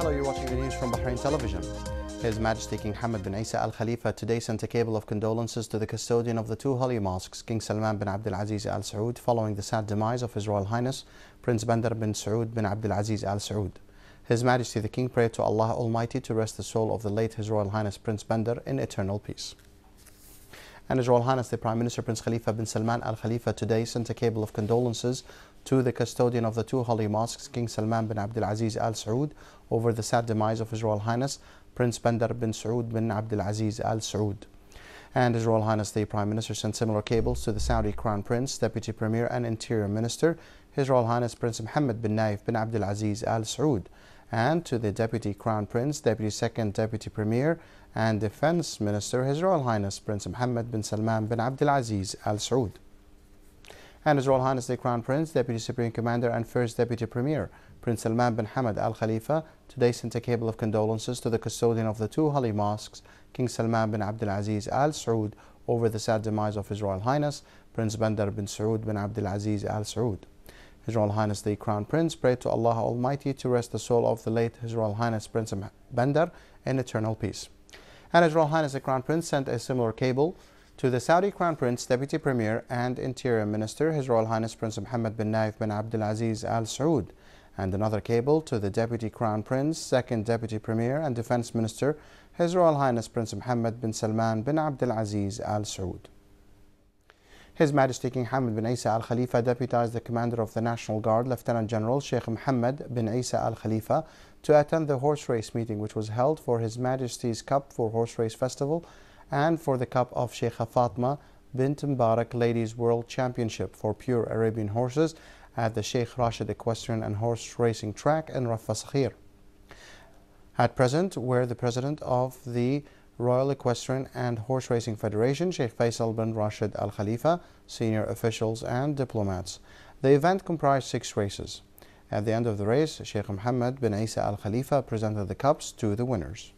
TV news from Bahrain Television. His Majesty King Hamad bin Isa Al Khalifa today sent a cable of condolences to the custodian of the two holy mosques, King Salman bin Abdul Aziz Al Saud, following the sad demise of His Royal Highness Prince Bandar bin Saud bin Abdul Aziz Al Saud. His Majesty the King prayed to Allah Almighty to rest the soul of the late His Royal Highness Prince Bandar in eternal peace. And His Royal Highness the Prime Minister Prince Khalifa bin Salman Al Khalifa today sent a cable of condolences to the custodian of the two holy mosques, King Salman bin Abdul Aziz Al Saud, over the sad demise of His Royal Highness Prince Bandar bin Saud bin Abdul Aziz Al Saud. And His Royal Highness the Prime Minister sent similar cables to the Saudi Crown Prince, Deputy Premier and Interior Minister, His Royal Highness Prince Mohammed bin Naif bin Abdul Aziz Al Saud, and to the Deputy Crown Prince, Deputy Second Deputy Premier and Defense Minister, His Royal Highness Prince Mohammed bin Salman bin Abdulaziz Al Saud and His Royal Highness the Crown Prince, Deputy Supreme Commander and First Deputy Premier, Prince Salman bin Hamad Al Khalifa, today sent a cable of condolences to the custodian of the two holy mosques, King Salman bin Abdulaziz Al Saud, over the sad demise of His Royal Highness, Prince Bandar bin Saud bin Abdulaziz Al Saud. His Royal Highness the Crown Prince prayed to Allah Almighty to rest the soul of the late His Royal Highness Prince Bandar in eternal peace. And His Royal Highness the Crown Prince sent a similar cable to the Saudi Crown Prince, Deputy Premier and Interior Minister, His Royal Highness Prince Mohammed bin Naif bin Abdulaziz Al Saud, and another cable to the Deputy Crown Prince, Second Deputy Premier and Defense Minister, His Royal Highness Prince Mohammed bin Salman bin Abdulaziz Al Saud. His Majesty King Hamad bin Isa Al Khalifa deputized the Commander of the National Guard, Lieutenant General Sheikh Mohammed bin Isa Al Khalifa, to attend the horse race meeting which was held for His Majesty's Cup for Horse Race Festival and for the Cup of Sheikha Fatma bint Mubarak Ladies World Championship for pure Arabian horses at the Sheikh Rashid Equestrian and Horse Racing Track in Rafah Sakhir. At present were the President of the Royal Equestrian and Horse Racing Federation, Sheikh Faisal bin Rashid Al Khalifa, senior officials and diplomats. The event comprised six races. At the end of the race, Sheikh Mohammed bin Isa Al Khalifa presented the cups to the winners.